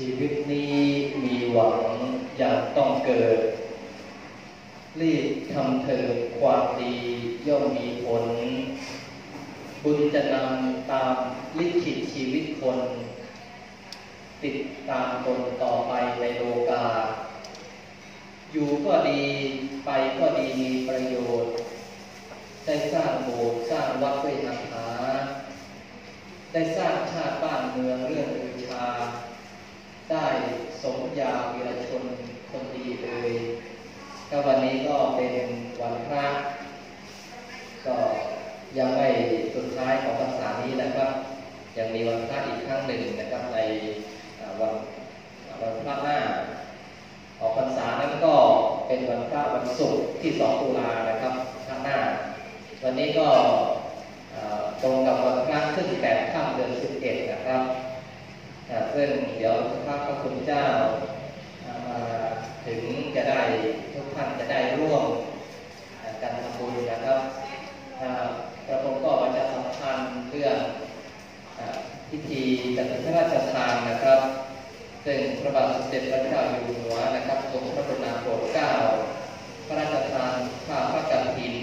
ชีวิตนี้มีหวังอยางต้องเกิด รีบทำเถิดความดีย่อมมีผล บุญจะนำตามลิขิตชีวิตคน ติดตามตนต่อไปในโลกา อยู่ก็ดีไปก็ดีมีประโยชน์ ได้สร้างโบสถ์สร้างวัดด้วยนาถาได้สร้างชาติบ้านเมืองเรื่องอือชา ได้สมยาวีรชนคนดีเลยก็วันนี้ก็เป็นวันพระก็ยังไม่สุดท้ายของพรรษานี้นะครับ ยังมีวันพระอีกครั้งหนึ่งนะครับในวันวันพระหน้าออกพรรษานั้นก็เป็นวันพระวันศุกร์ที่สองตุลานะครับข้างหน้า วันนี้ก็ตรงกับวันพระขึ้นแปดค่ำเดือนสิบเอ็ดนะครับ ซึ่งเดี๋ยวพระพระคุณเจ้ามาถึงจะได้ทุกท่านจะได้ร่วมกันทำบุญนะครับพระองค์ก็จะสำคัญเรื่องพิธีจัดพระราชทานนะครับซึ่งพระบาทสมเด็จพระเจ้าอยู่หัวนะครับทรงพระกรุณาโปรดเกล้าพระราชทานข้าพระกฐิน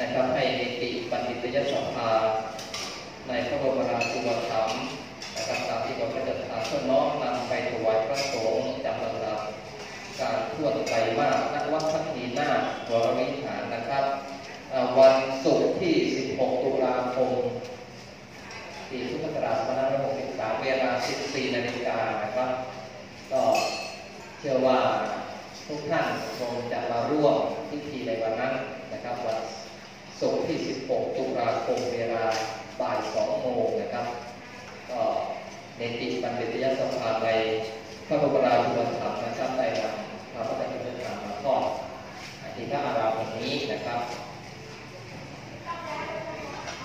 นะครับให้เนติบัณฑิตยสภาในพระบรมราชูปถัมภ์ นะครับตามที่เราจะทาเพื่อน้อมนำไปถวายพระสงฆ์จำลำดับการทั่วไปมากนักวัดพัฒนีหน้าวรวิหารนะครับ วันศุกร์ที่ 16 ตุลาคมปีพุทธศักราช2563 เวลา 14 นาฬิกานะครับ ก็เชื่อว่าทุกท่านคงจะมาร่วมพิธีในวันนั้นนะครับวันศุกร์ที่ 16 ตุลาคมเวลาบ่าย 2 โมงนะครับ ก็ เนติบัณฑิตยสภาในพระบรมราชูปถัมภ์นะครับได้นำพระพุทธเจ้ามาทอที่พระอารามแห่งนี้นะครับ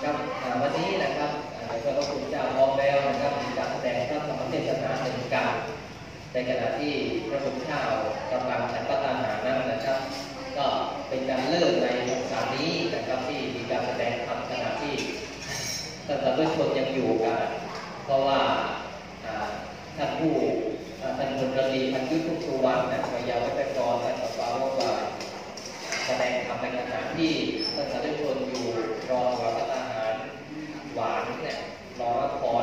ครับวันนี้นะครับพระคุณเจ้าพร้อมแล้วนะครับมีการแสดงพระธรรมเทศนาหนึ่งการในขณะที่พระคุณเจ้ากำลังฉันพระทหานั้นนะครับ ก็เป็นการเริ่มในพรรษานี้นะครับที่มีการแสดงธรรมขณะที่ท่านสาธุชนยังอยู่กัน เพราะว่า ท่านผู้ท่านพลตรีท่านยุทธทุกสุวรรณนะวิยาวัจกรท่านกับฟ้าว่าแสดงทำในขณะที่ท่านสาธุชนอยู่รอวาระอาหารหวานเนี่ยรอรับพร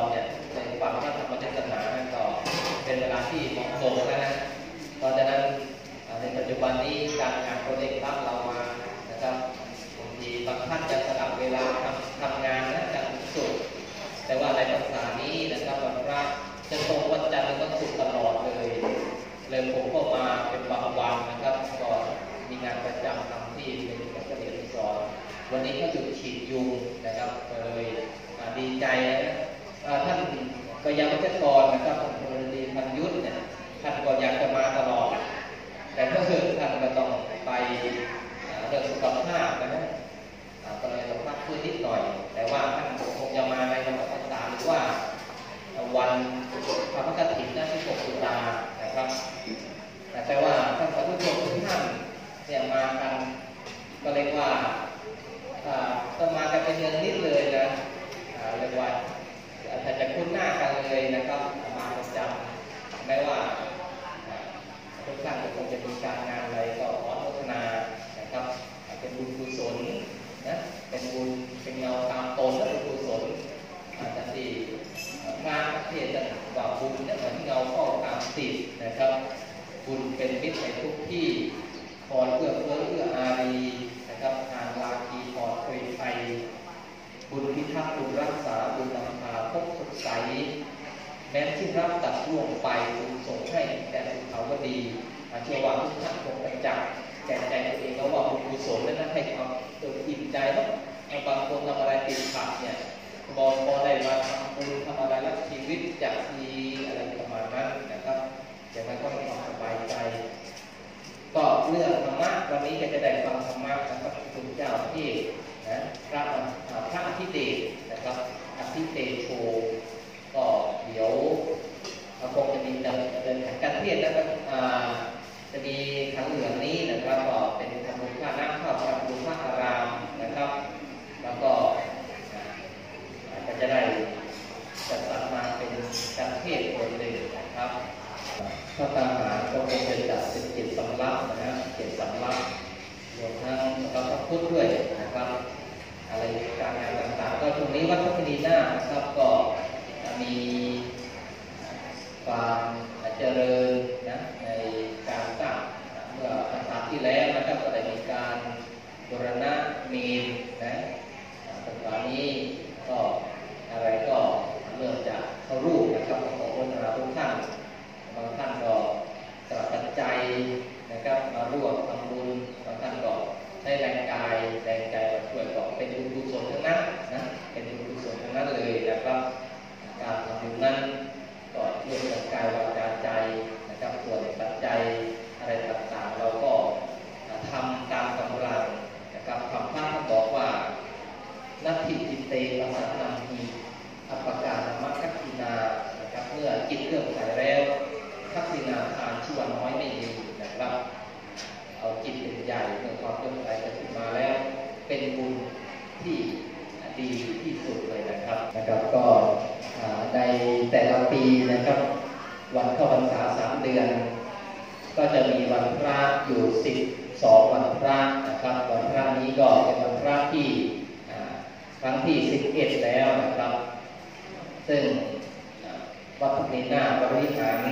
วัดพุทธนาบริหาร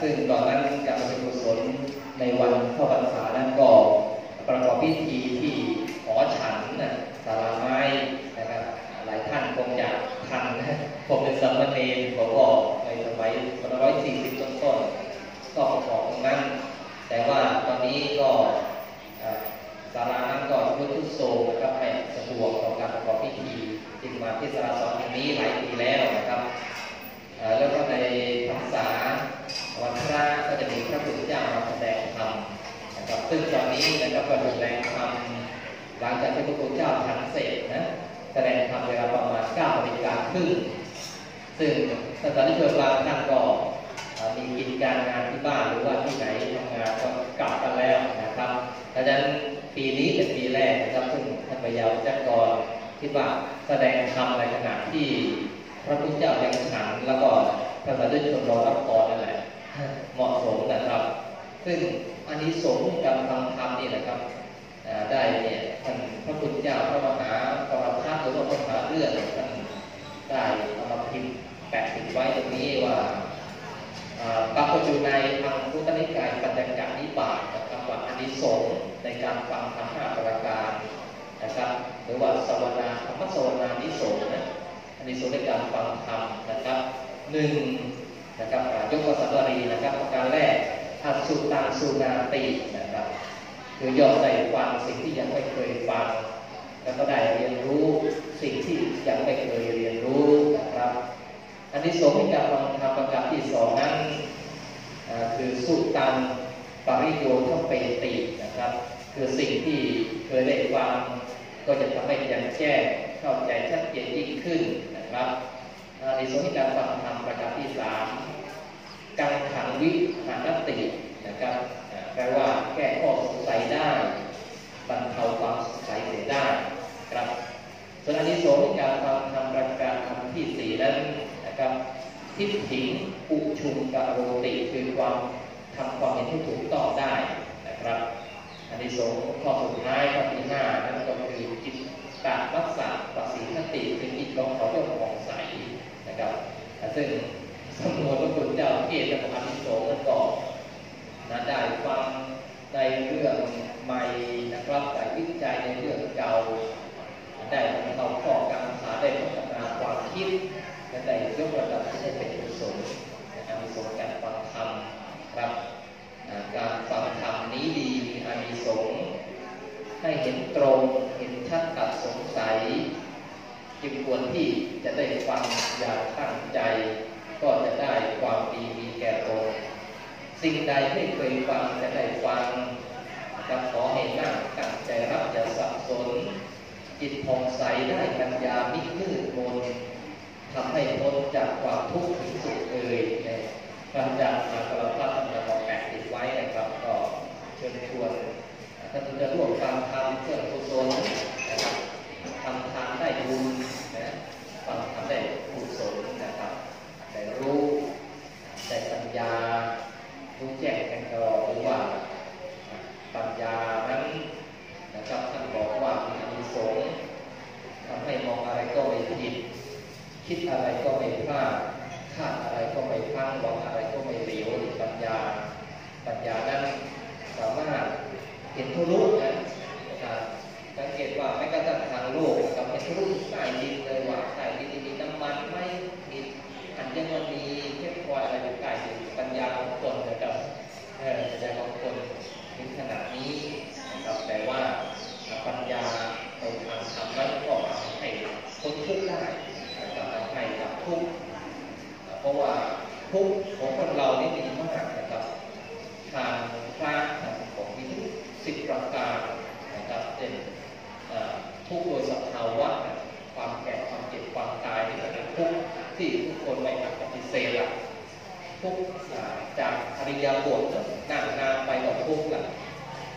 ซึ่งตอนนั้นกาเป็นกุศลในวันเข้าพรรษานั้นก็ประกอบพิธีที่หอฉันนะสาราไม้นะครับหลายท่านคงจะทันนะผมเป็นสามเณรผมก็ในสมัยร้อยสี่สิบต้นต้นก็ของตรงนั้น แต่ว่าตอนนี้ก็ศาลานั้นก็พุทธุโซนะครับให้สะดวกต่อการประกอบพิธีจึงมาที่ศาลาสอนแห่งนี้หลายปีแล้วนะครับ แล้วก็ในพรรษาวันพระก็จะมีพระพุทธเจ้ามาแสดงธรรมนะครับซึ่งตอนนี้นะครับก็แสดงธรรมหลังจากที่พระพุทธเจ้าฉันเสร็จนะแสดงธรรมเวลาประมาณ9นาฬิกาครึ่งซึ่งท่านสาธุชนบางท่านก็มีกิจการงานที่บ้านหรือว่าที่ไหนทำงานก็กลับกันแล้วนะครับดังนั้นปีนี้เป็นปีแรกนะครับซึ่งท่านพยาวจักรกรคิดว่าแสดงธรรมในขณะที่ พระพุทธเจ้ายังฉันแล้วก็ท่านสาธุชนรอรับพรนั่นแหละเหมาะสมนะครับ ซึ่งอันนี้สงการทำธรรมนี่นะครับได้เนี่ยท่านพระพุทธเจ้าพระมหากรพัฒหรือว่าพระมหาเรื่องท่านได้เอามาพิมพ์แปะติดไว้ตรงนี้ว่าปรากฏอยู่ในทางพุทธนิกายปัญจกานิบาตนะครับว่าอันนี้สงในการฟังธรรมห้าประการนะครับ หรือว่าสวนาธรรมสวนานิสงนะ อันนี้สงในการฟังธรรมนะครับหนึ่งนะครับยกสันวรีนะครับประการแรกอัสุตังสุนาตินะครับ คือยอมได้ฟังสิ่งที่ยังไม่เคยฟัง แล้วก็ได้เรียนรู้สิ่งที่ยังไม่เคยเรียนรู้นะครับ อันนี้สงในการฟังธรรมประการที่สองนั้นคือสุตังปริโยทเปตินะครับ คือสิ่งที่เคยได้ฟังก็จะทำให้ยังแจ้งเข้าใจชัดเจนยิ่งขึ้น นะครับในส่วนที่การฟังธรรมประการที่สามกังขังวิหานตินะครับแปลว่าแก้ข้อสงสัยได้บรรเทาความสงสัยเสียได้ครับส่วนอันนี้สงที่การฟังธรรมประการธรรมที่สี่นั้นนะครับทิฏฐิอุชุมกโรติคือความทำความเห็นที่ถูกต้องได้นะครับ อันนี้สงข้อสุดท้ายข้อที่ห้านั่นก็คือจิต ตารรักษาปสิคติคือจิตของเขาต้องผ่องใสนะครับซึ่งสมมติว่าคุณเจ้าเทศน์กับอนิสงส์นั้นก็นะได้ฟังในเรื่องใหม่นะครับแต่วิจัยในเรื่องเก่าได้เราข้อการศึกษาได้พัฒนาความคิดและได้ยกระดับให้เป็นกุศล อย่างตั้งใจ ก็จะได้ความดีมีแก่ตนสิ่งใดไม่เคยฟังจะได้ฟังนะครับขอให้นั่งตั้งใจรับจะสับสน จิตผ่องใสได้ปัญญามิมืดมนทำให้พ้นจากความทุกข์ถึงสุดเลยเนี่ยพระอาจารย์มากรพัฒน์มาบอกแปะติดไว้นะครับก็เชิญชวนท่านจะร่วมฟังธรรมเพื่อกุศลนะครับทำทานได้บุญนะฟังทำได้กุศลนะครับได้รู้ได้ปัญญา ญารู้แจ้งแทงตลอดหรือว่าปัญญานั้นนะครับท่านบอกว่ามีอานิสงส์ทำให้มองอะไรก็ไม่ผิด คิดอะไรก็ไม่พลาดคาดอะไรก็ไม่พลาดหวังอะไรก็ไม่เหลวปัญญา ปัญญานั้นสามารถเห็นทุลุนะนจับสังเกตว่าไม่กระทั่งทางโลกกับเห็นทุลุใต้ดินเลยว่าใต้ดินมีน้ำมันไหม่มีอัญมณีเพชรพลอยอะไรอยู่ใต้ดินปัญญาของคนนะครับเออปัญญาของคนถึงขนาดนี้นะครับแต่ว่าปัญญาในทางธรรมนั้นก็ทำให้พ้นทุกข์ได้ นะครับทำให้ดับทุกข์เพราะว่าทุกข์ของคนเรานี่มีมากนะครับ ทางพระของมีทุกสิบประการนะครับเช่นทุกข์โดยสภาวะความแก่ความเจ็บความตายนี่เป็นทุกข์ที่ทุกคนไม่อาจปฏิเสธละทุกข์จากอริยบทนั่งนานไปก็ทุกข์ละ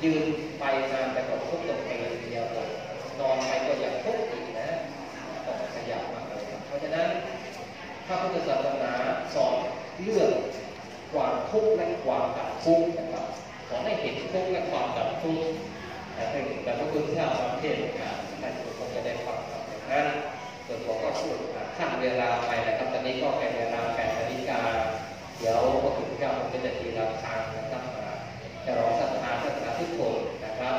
ยืนไปนานไปก็ทุกข์ตรงเอริยบทนอนไปก็ยังทุกข์อีกนะต้องขยับมากเลยค รับเพราะฉะนั้นพระพุทธศาสนาสอนเรื่องความทุกข์และความดับทุกข์นะครับขอให้เห็นทุกข์และความดับทุกข์แต่ถึงแต่พระคุณเจ้าประเทศการท่านคงจะได้ฟังครับอย่างนั้นส่วนผมก็พูดขั้นเวลาไปนะครับ ตอนนี้ก็เป็นเวลาแปดนาฬิกาเดี๋ยวพระคุณเจ้าผมจะทีละทางนะครับมาจะรอศรัทธาศรัทธาทุกคนนะครับ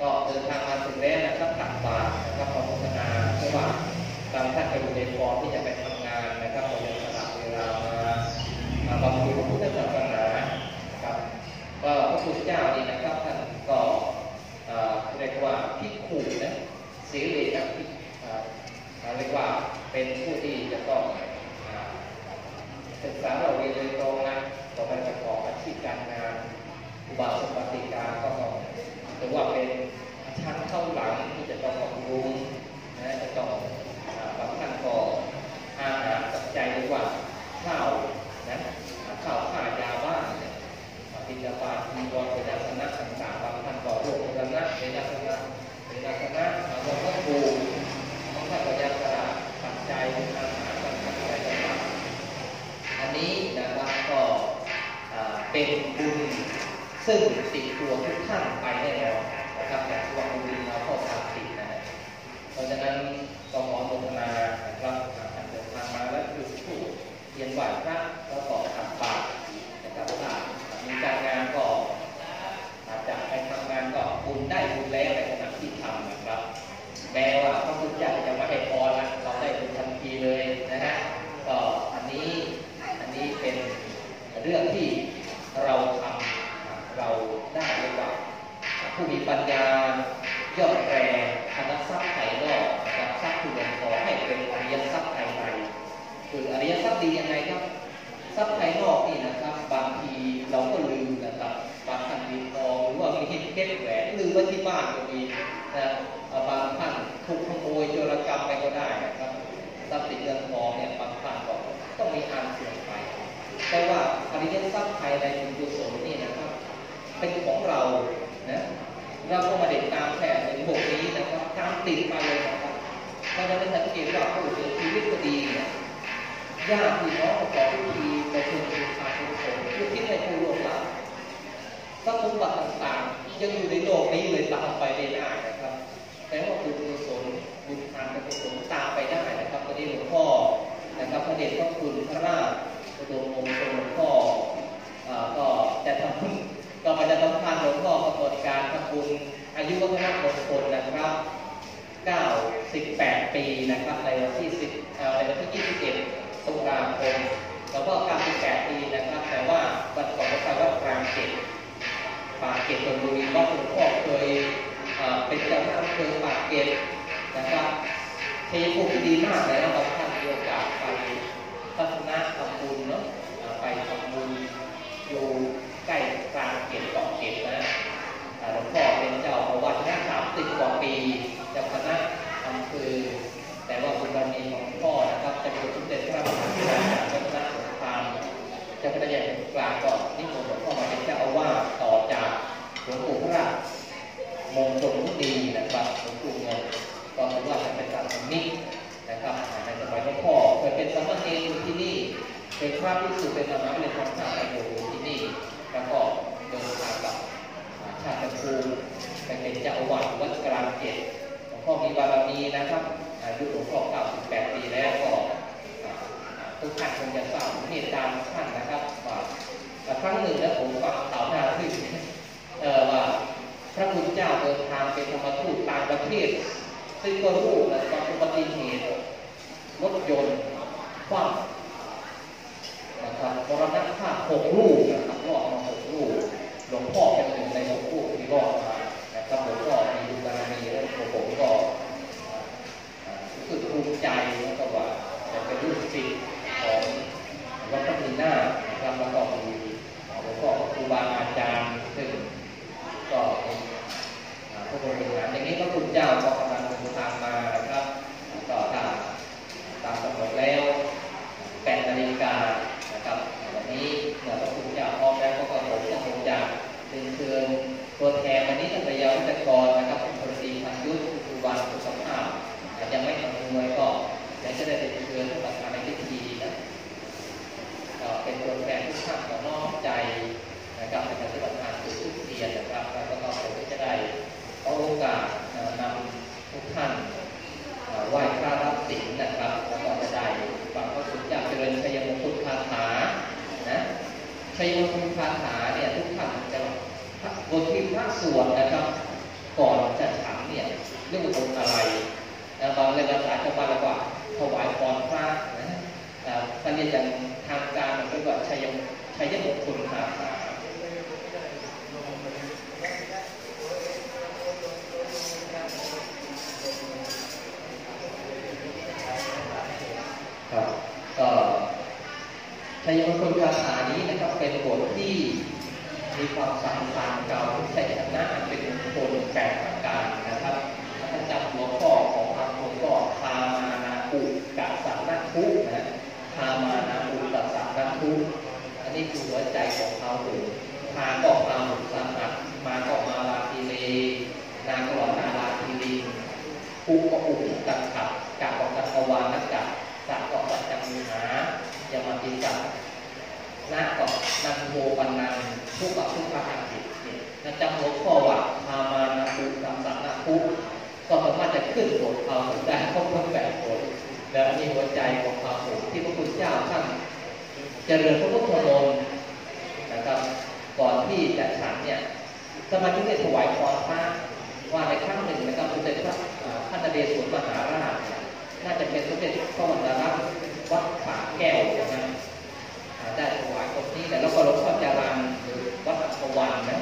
ก็เดินทางมาถึงแล้วนะครับตักบาตรนะครับขอโฆษณาเพราะว่า บางท่านไปอยู่ในฟอร์มที่จะไปทำงานนะครับเราจะสละเวลามามาบำเพ็ญพระพุทธศาสนาครับก็พระพุทธเจ้านี่นะครับท่านก็เรียกว่าพิกขุนะสีเลนะเรียกว่าเป็นผู้ที่จะต้องศึกษาเราเรียนโดยตรงนะ ญาติพี่น้องประกอบพิธีในชุมชนชาบุญสงฆ์ที่ที่ในภูโลกหลับทรัพย์สมบัติต่างๆยังอยู่ในโลกนี้เลยตามไปไม่ได้นะครับ แต่ว่าบุญกุศลบุญทานกุศลตามไปได้นะครับตอนนี้หลวงพ่อนะครับพระเดชพระคุณพระราชอุดมมงคลหลวงพ่ออ่าก็จะทำบุญก็ประชาสัมพันธ์หลวงพ่อกำหนดการทำบุญอายุวัฒนมงคลนะครับ 98 ปีนะครับในวันที่10เอ่อในวันที่ 21 ตุลาคมแล้วก็98 ปีนะครับ แต่ว่าวันก่อนก็ไปวัดกลางเกตปากเกตชลบุรีว่าหลวงพ่อเคยเอ่อเป็นเจ้าหน้าที่อำเภอปากเกตนะครับเทภูมิที่ดีมากเลยนะบางท่านมีโอกาสไปพัฒนาทำบุญเนาะเอ่อไปทำบุญอยู่ใกล้กลางเกตเกาะเกตนะ อ่าหลวงพ่อเป็นเจ้าประวัตินะสามสิบกว่าปีเจ้าคณะอำเภอแต่ว่าบุญบารมีของหลวงพ่อนะครับจะเป็นสมเด็จพระมหาธิราชเจ้าคณะสงครามเจ้าคณะใหญ่แห่งกลางก็นิมนต์หลวงพ่อมาเป็นเจ้าอาวาสต่อจากหลวงปู่พระมงคลมุนีนะครับหลวงปู่เงินก็ถือ ว่าเป็นการทำนิกนะครับในสมัยหลวงพ่เป็นสามเณรอยู่ที่นี่เป็นพระที่สุเป็นของชาติไปอยู่ที่นี่ แล้วก็เดินทางกับชาติภูมิไปเป็นเจ้าอาวาสวัดกลางเกตหลวงพ่อมีบารมีนะครับอายุหลวงพ่อ98 ปีแล้วก็ทุกท่านคงจะทราบเหตุการณ์ท่านนะครับว่าครั้งหนึ่งแล้วผมฟังข่าวหน้าขึ้นว่าพระคุณเจ้าเดินทางเป็นธรรมทูตต่างประเทศ ซึ่งก็รู้นะครับอุบัติเหตุรถยนต์คว่ำนะครับมรณะภาพหกลูกนะครับรอดมาหกลูกหลวงพ่อเป็นหนึ่งในหกลูกที่รอดมานะครับหลวงพ่อมีบุญบารมีแล้วผมก็รู้สึกภูมิใจแล้วก็ว่าเป็นลูกศิษย์ของวัดพระมีนานะครับแล้วก็มีหลวงพ่อครูบาอาจารย์ซึ่งก็เป็นผู้บริหารอย่างนี้พระคุณเจ้าก็กำลังเดินทางมานะครับก็ถ้าตามกำหนดแล้วแปดนาฬิกานะครับวันนี้เมื่อพระคุณเจ้าพร้อมแล้วก็กระผมก็คงจะเรียนเชิญตัวแทนวันนี้ท่านพยาวิจกรนะครับคุณพลตรีพันยุทธคุณวันคุณสัมภาษณ์ยังไม่ทำมวยก็ยังจะได้เรียนเชิญท่านประธานในพิธีนะก็เป็นตัวแทนทุกท่านก็น้อมใจนะครับในการที่ประธานจุดทุกเทียนนะครับแล้วก็ผมก็จะได้เอาโอกาสนำทุกท่านไหว้พระรับศีลนะครับแล้วก็จะได้ฟังพระคุณเจ้าเจริญชัยมงคลคาถานะชัยมงคลคาถาเนี่ยทุกท่านจะบทที่พระสวดนะครับ ก่อนจะฉันเนี่ยเรื่องบทอะไร บางเรื่องภาษาชาวบ้านเรียกว่าถวายพรพระนะถ้าเรียนอย่างทางการมันเรียกว่าชัยชัยมงคลคาถาครับก็ชัยมงคลคาถานี้นะครับเป็นบทที่มีความสำคัญเก่าทุกชัยชนะเป็นคลแปดประการนะครับถ้านจำหัวข้อของพระองค์ก็พามานา อุกัสสัทุนะพามานาอุกัสสัทุอันนี้คือหัวใจของเขาเลยพาก็พาหมุสาหัสมาก็มาลาทีเลนาก็นาลาทีลีอุก็อุกัสขับกะก็กัสวานักกะสัตว์ก็สัจจมีหายามาติจักนาก็นันโมปันนังทุกข์กับทุกข์ทางจิตนะจำหัวข้อว่าพามานาภูสัมสัตนาภูก็สามารถจะขึ้นบทเขาได้ครบทั้งแปดบทและอันนี้หัว ใจของพาหุที่พระคุณเจ้าท่านเจริญพระพุทธมนต์นะครับก่อนที่จะฉันเนี่ยสมาชิกได้ถวายพรพระว่าในครั้งหนึ่งนะครับสมเด็จพระท่านนเรศวรมหาราชน่าจะเป็นสมเด็จพระวรรณรัตน์วัดผาแก้วนะได้ถวายตรงนี้แต่แล้วก็หลวงพ่อจารันหรือวัดอัศวันนะ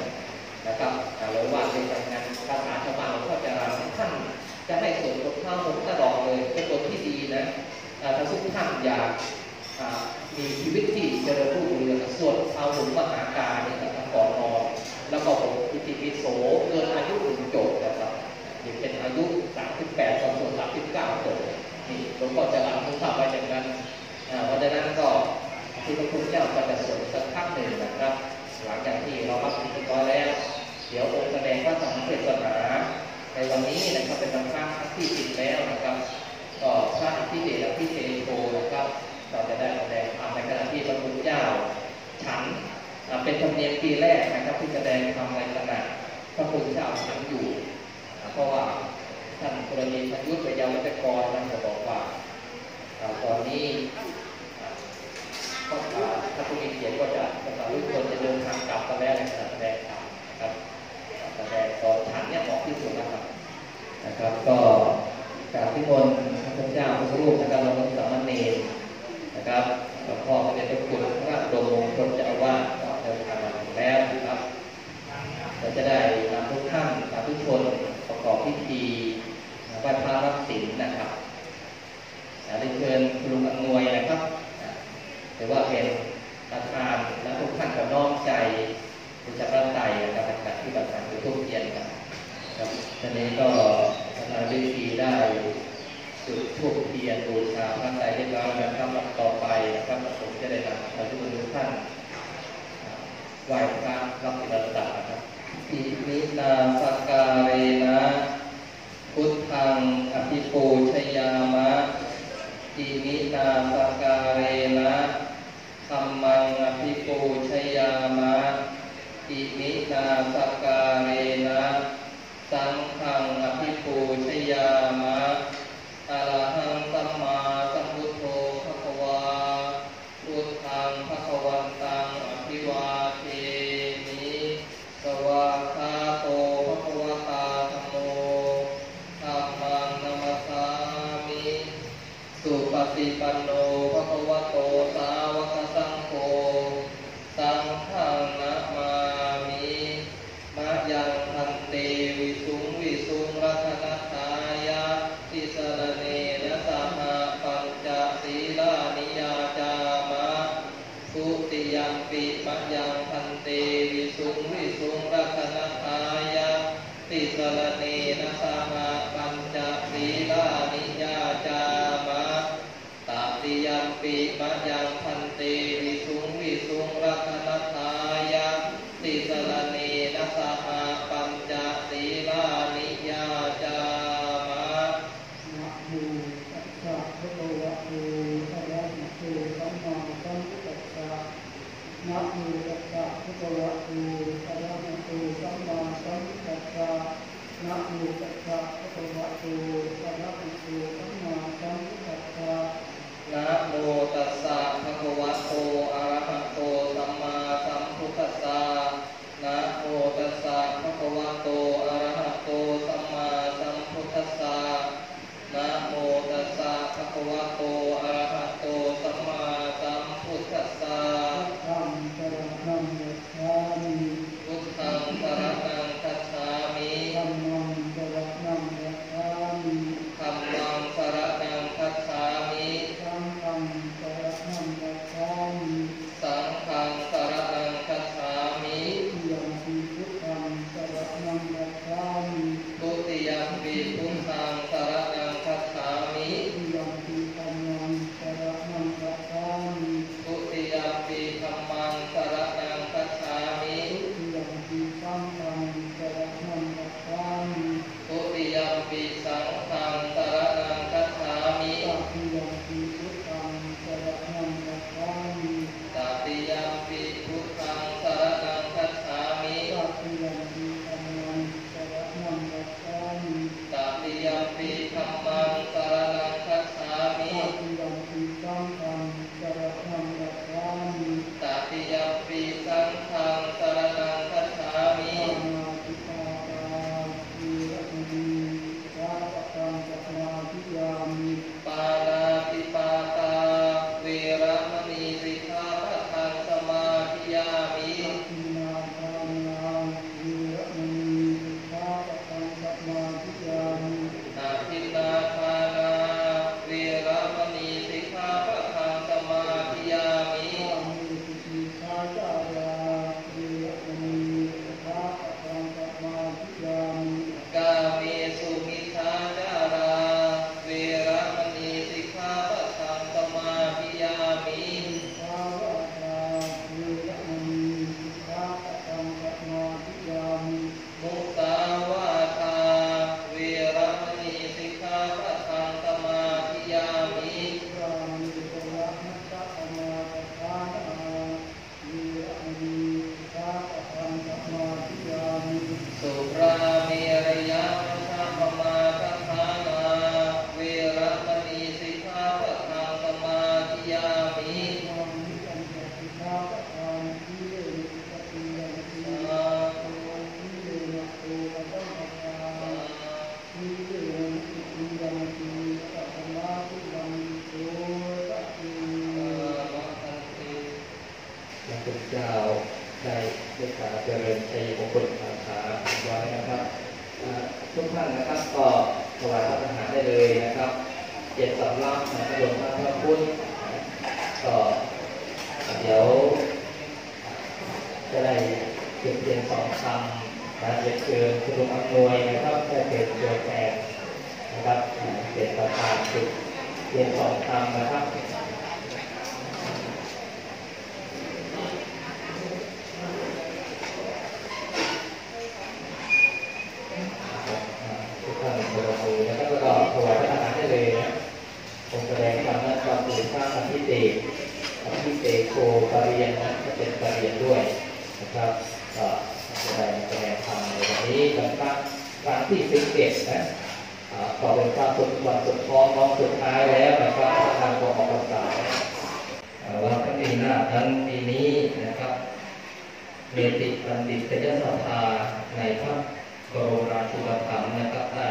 นะครับหรือว่าเป็นงานภาษาชาวบ้านหลวงพ่อจารันท่านจะให้ส่วนบทข้าวหมกตลอดเลยเป็นบทที่ดีนะ ถ้าทุกท่านอยากมีชีวิตที่เจริญรุ่งเรืองส่วนข้าวหมกมหาการเนี่ยนะครับก่อนนอนแล้วก็ผมอิติปิโสเกินอายุถึงจบนะครับเป็นอายุ 38ตอนส่วน39จบนี่หลวงพ่อจะรับทุกข่าวไว้จากนั้นเพราะฉะนั้นก็ที่พระคุณเจ้าก็จะสวดสักพักหนึ่งนะครับ หลังจากที่เรารับพิธีกรแล้ว เดี๋ยวองค์แสดงพระธรรมเทศนาในวันนี้นะครับเป็นวันพระที่สิบแล้วนะครับ ก็พระที่เดชและที่เทโทนะครับเราจะได้แสดงธรรมในขณะที่พระคุณเจ้า ฉันเป็นธรรมเนียมปีแรกนะครับที่แสดงธรรมในขณะพระคุณเจ้าฉันอยู่ เพราะว่าท่านกรณีพยุทธวิยาวัจกรท่านก็บอกว่าตอนนี้ก็ถ้าผู้มีเกียรติก็จะประชาชนคนจะเดินทางกลับกันแล้วในแสดงธรรมครับแสดงตอนฉันเนี่ยเหมาะที่สุดนะครับนะครับก็การที่มน พระพุทธเจ้าพระรูปนะครับเราต้องสามเณรนะครับหลวงพ่อพระเจ้าคุณพระดมมงคลเจ้าอาวาสก็เดินทางมาแล้วนะครับเราจะได้นำทุกท่านทุกคนประกอบพิธีไหว้พระรับศีลนะครับ participarlo นะโมตัสสะภะคะวะโตอะระหะโตสัมมาสัมพุทธะนะโมตัสสะภะคะวะโตอะระหะโตสัมมาสัมพุทธะนะโมตัสสะภะคะวะโตอะระหะโตสัมมาสัมพุทธะนะโมตัสสะภะคะวะโตอะระหะโตสัมมาสัมพุทธะนะโมตัสสะภะคะวะโตอะระหะ เศษอภิเศษโคปริยนนะก็เป็นปริยนด้วยนะครับก็แสดงแสดงธรรมในวันนี้สำหรับครั้งที่สิบเอ็ดนะต่อเป็นข้าสุดวันสุดท้องน้องสุดท้ายแล้วนะครับทางกองประสาวันพระนี้นะทั้งปีนี้นะครับเมติปันติตยสภาในพระกรมราชูปถัมนะครับได้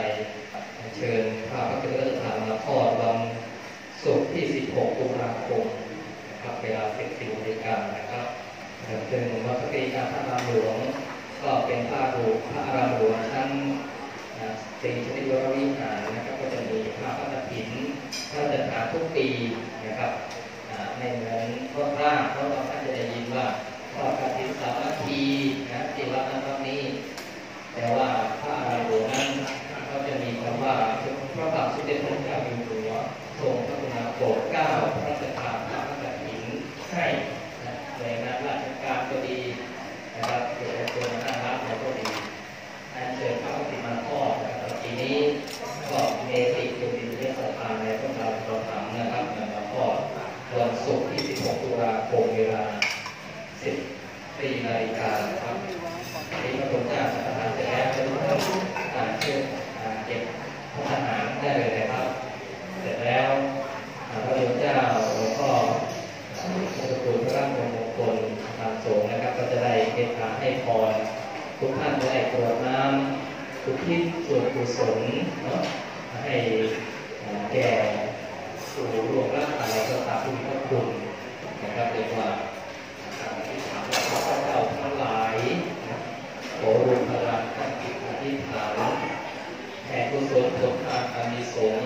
เชิญพระพุทธเจ้ามาทอดวัน ศุกร์ที่ 16 ตุลาคมนะครับเวลา 14นาฬิกานะครับซึ่งวัดพระปีการพระอารามหลวง ก็เป็นพระรูพระอารามหลวงชั้นนะสี่ชนิดวรวิหารนะครับ ก็จะมีพระพระกฐินพระจัดหาทุกปีนะครับอ่าในเหมือนพระร่างเพราะเราท่านจะได้ยินว่าทอดกฐินสามัคคีนะที่วัดนั้นวัดนี้ แต่ว่าพระอารามหลวงนั้นก็จะมีคำว่าพระบาทสมเด็จพระเจ้าอยู่หัวทรงพระกรุณาโปรดเกล้าพระราชทานพระกฐินให้นะในงานราชการก็ดีนะครับเกี่ยวกับตัวหน้ารัฐเราก็ดีอันเชิญพระกฐินมาทอดนะครับปีนี้ก็เมติจุติเทศภาในพระบาทสมเด็จพระนะครับนำมาทอดวันศุกร์ที่ 16 ตุลาคมเวลา สิบสี่นาฬิกาครับนี่พระคุณเจ้าสัตหารเสร็จแล้วจะต้องอ่าเชื่ออ่าเก็บพระทหารได้เลยนะครับ เสร็จแล้วอ่าพระคุณเจ้าแล้วก็พระคุณพระราชมงคลตามสงฆ์นะครับ ก็จะได้เมตตาให้พรทุกท่านจะได้กรวดน้ำทุกที่ส่วนกุศลเนาะให้อ่าแก่สู่หลวงรักษาและก็ตาผู้มีพระคุณนะครับเรียกว่า อธิษฐานว่าข้าพเจ้าทั้งหลายขอรวมพลังตั้งจิตอธิษฐานแห่กุศลผลทานอานิสงส์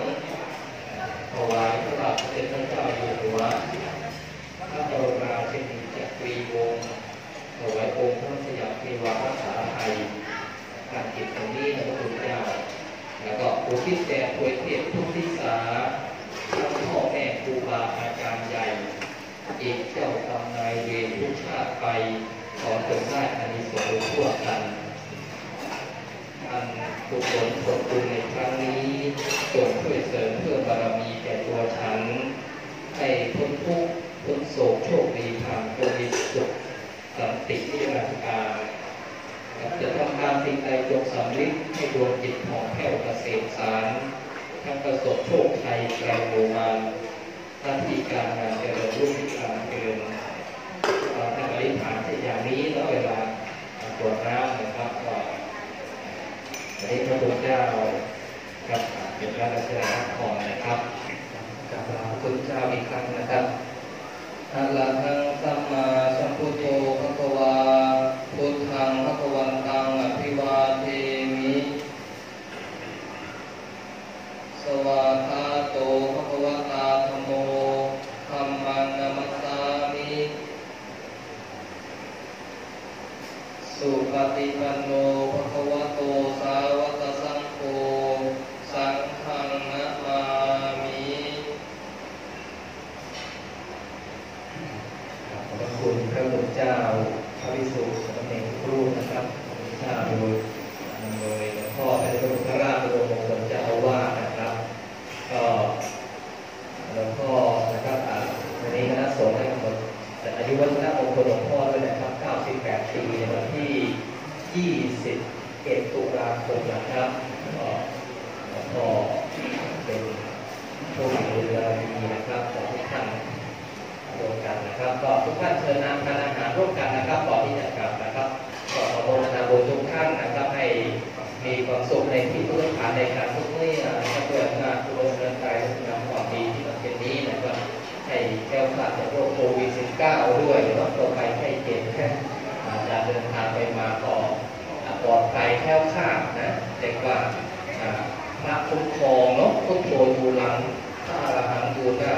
ถวายพระบาทสมเด็จพระเจ้าอยู่หัวพระบรมราชินีจักรีวงศ์ถวายองค์พระสยามเทวารักษาไทยการกิจตรงนี้นะพระคุณเจ้า แล้วก็อุ ทิศแด่ถวยเทพทุกทิศาทั้งพ่อแม่ครูบาอาจารย์ใหญ่อีกเจ้ากรรมนายเวรทุกชาติไป ขอจงได้อานิสงส์ทั่วกันอันกุศลผลบุญในครั้งนี้จงช่วยเสริมเพื่อบารมีแก่ตัวฉัน ให้พ้นทุกข์พ้นโศกโชคดีผ่านโควิดสุขสันติวิราชการจะทำการ สิ่งใดจงสำลิดให้ดวงจิตของแผ่วเกษมสารทั้งประสบโชคชัยไกลโรมันหน้าที่การงานเจริญรุ่งเรืองเจริญเราทำอธิษฐานเช่นอย่างนี้แล้วเวลาตรวจน้ำนะครับก็วันนี้พระพุทธเจ้ากับเป็นพระราชดาขอนนะครับกราบลาพระพุทธเจ้าอีกครั้งนะครับอะระหังสัมมาสัมพุทโธภะคะวาพุทธังภะคะวันตังอภิวาเทมิ สวาคาโตภะคะวตาธรรมโมธัมมังนัมัสสามิ สุป ฏิปันโนภะคะวะโตสาวกสังโฆสังฆังนะมามิ ขอบพระคุณพระพุทธเจ้าพระวิสุทธิ์สมเด็จพระรูปนะครับพระพุทธเจ้าโดยนำโดยหลวงพ่อพระเดชพระคุณพระราชวงศ์มงคลเจ้าอาวาสนะครับ ก็หลวงพ่อนะครับอ่าวันนี้คณะสงฆ์ได้กำหนดอายุวัฒนมงคลหลวงพ่อด้วยนะครับ 98 ปีในวันที่ 21 ตุลาคมนะครับก็หลวงพ่อเป็นผู้มีเรือดีนะครับขอทุกท่าน ร่วมกันนะครับก็ทุกท่านเชิญนำทานอาหารร่วมกันนะครับก่อนที่จะกลับนะครับก็ขอโมทนาบุญทุกท่านนะครับให้มีความสุขในที่ทุกสถานในการทุกเมื่อนะครับด้วยอำนาจทุกเรื่องกายทุกนำความดีที่มันเป็นนี้นะครับให้ แก้วขาดจากโรคโควิด -19 ด้วยหรือว่าตัวไปไข้เจ็บอาจจะเดินทางไปมาก็ปลอดภัยแค่วขาดนะแต่ว่าพระคุ้มครองเนาะพุทโธดูลังพระอรหันต์ดูหน้า